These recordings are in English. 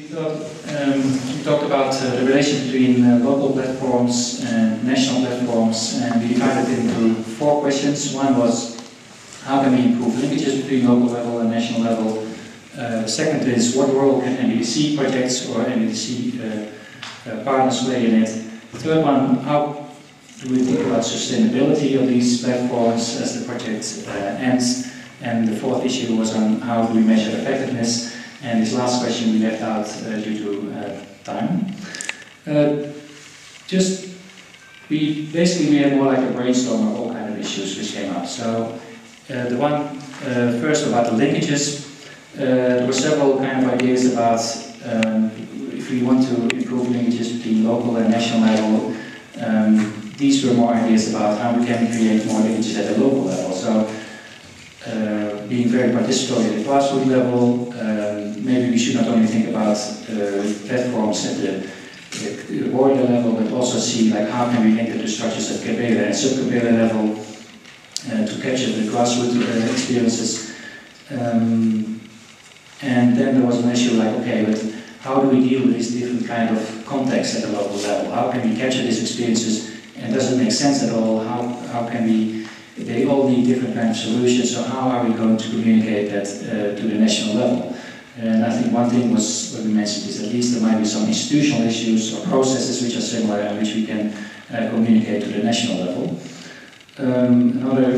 We, thought, um, we talked about uh, the relation between uh, local platforms and national platforms, and we divided into four questions. One was how can we improve linkages between local level and national level? Uh, second is what role can NBDC projects or NBDC uh, uh, partners play in it? The third one, how do we think about sustainability of these platforms as the project uh, ends? And the fourth issue was on how do we measure effectiveness? And this last question we left out uh, due to uh, time. Uh, just, we basically we had more like a brainstorm of all kind of issues which came up. So uh, the one uh, first about the linkages, there were several kind of ideas about um, if we want to improve linkages between local and national level. Um, these were more ideas about how we can create more linkages at the local level. So uh, being very participatory at the grassroots level. Maybe we should not only think about uh, platforms at the, woreda level, but also see like how can we link the structures at kebele and sub-kebele level uh, to capture the grassroots uh, experiences. Um, and then there was an issue like, okay, but how do we deal with these different kind of contexts at the local level? How can we capture these experiences? And does it make sense at all? How, how can we they all need different kind of solutions, so how are we going to communicate that uh, to the national level? And I think one thing was what we mentioned is at least there might be some institutional issues or processes which are similar and which we can uh, communicate to the national level. Um, another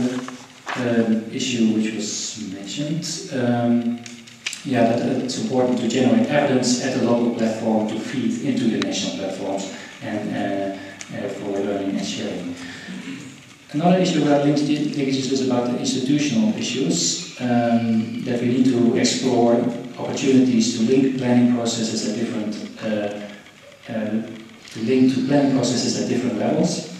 um, issue which was mentioned, um, yeah, that it's important to generate evidence at the local platform to feed into the national platforms and uh, uh for learning and sharing. Another issue about linkages is about the institutional issues, um, that we need to explore opportunities to link planning processes at different, uh, uh, to link to planning processes at different levels.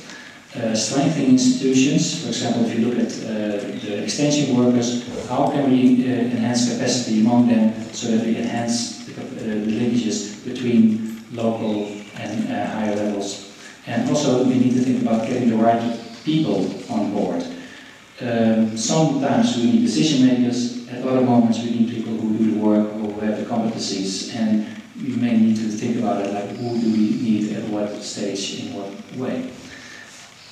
Uh, strengthening institutions, for example, if you look at uh, the extension workers, how can we uh, enhance capacity among them so that we enhance the, uh, the linkages between local and higher levels? And also we need to think about getting the right people on board. Um, sometimes we need decision makers, at other moments we need people who do the work, and you may need to think about it like who do we need at what stage, in what way.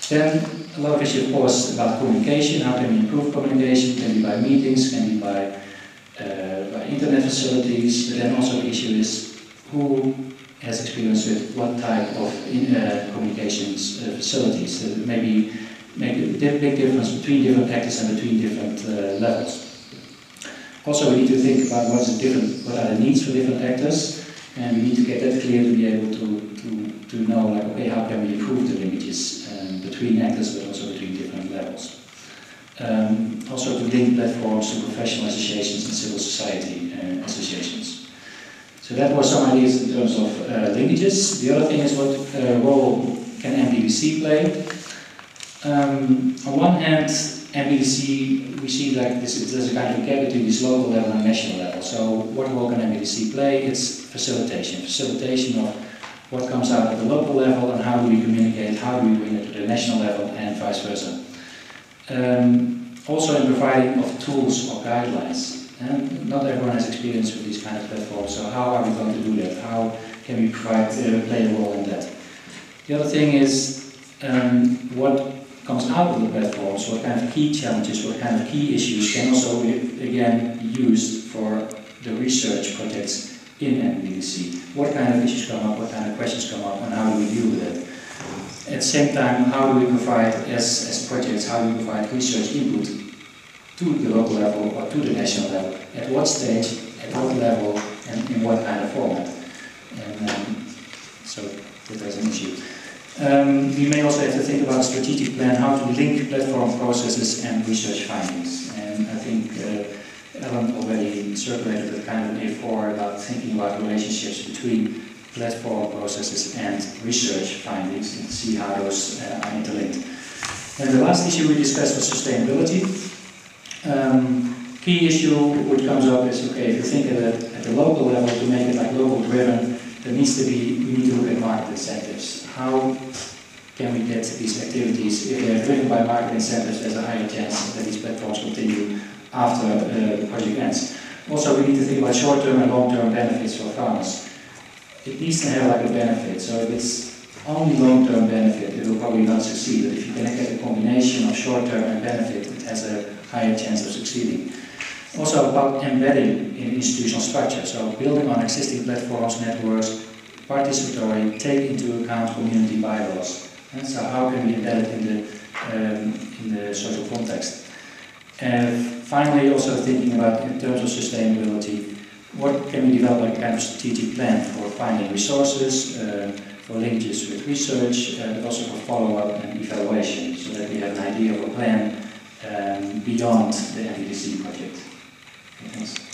Then a lot of issues, of course, about communication. How can we improve communication? Can be by meetings, can be by, uh, by internet facilities. But then also the issue is who has experience with what type of in, uh, communications uh, facilities. Uh, maybe make a big difference between different actors and between different uh, levels. Also, we need to think about what, is different, what are the needs for different actors, and we need to get that clear to be able to, to, to know, like, okay, how can we improve the linkages um, between actors, but also between different levels. Um, also to link platforms to professional associations and civil society uh, associations. So that was some ideas in terms of uh, linkages. The other thing is what uh, role can NBDC play? Um, on one hand, NBDC, we see like this, there's a kind of gap between this local level and national level. So what role can NBDC play? It's facilitation. Facilitation of what comes out at the local level and how do we communicate, how do we bring it to the national level and vice versa. Um, also in providing of tools or guidelines. And not everyone has experience with these kind of platforms, so how are we going to do that? How can we provide, uh, play a role in that? The other thing is um, what comes out of the platforms, what kind of key challenges, what kind of key issues can also be, again, used for the research projects in NBDC. What kind of issues come up, what kind of questions come up, and how do we deal with it? At the same time, how do we provide, as, as projects, how do we provide research input to the local level or to the national level, at what stage, at what level, and in what kind of format. And um, so that is an issue. Um, we may also have to think about a strategic plan, how to link platform processes and research findings. And I think uh, Ellen already circulated a kind of an A4 about thinking about relationships between platform processes and research findings and see how those uh, are interlinked. And the last issue we discussed was sustainability. Um, key issue which comes up is, okay, if you think it at the local level to make it like local driven, there needs to be, we need to look at market incentives. How can we get these activities, if they're driven by market incentives, there's a higher chance that these platforms continue after uh, the project ends. Also, we need to think about short-term and long-term benefits for farmers. it needs to have like a benefit. So if it's only long-term benefit, it will probably not succeed. But if you can get a combination of short-term and benefit, it has a higher chance of succeeding. Also about embedding in institutional structure, so building on existing platforms, networks, participatory, take into account community bylaws. And so how can we embed it in the, um, in the social context? And finally, also thinking about in terms of sustainability, what can we develop like a kind of strategic plan for finding resources, uh, for linkages with research, uh, but also for follow-up and evaluation, so that we have an idea of a plan um, beyond the NBDC project. Thanks.